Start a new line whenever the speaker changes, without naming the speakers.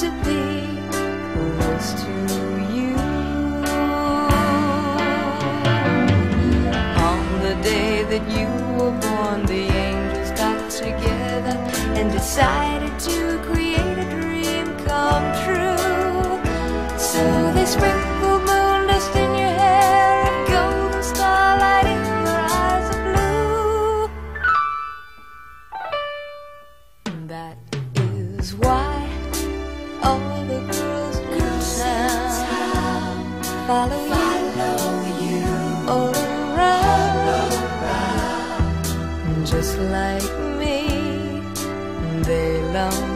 to be close to you. On the day that you were born, the angels got together and decided to create a dream come true. So they sprinkled moon dust in your hair, a golden starlight in your eyes of blue. That is why town follow, you, all around. Just like me, they be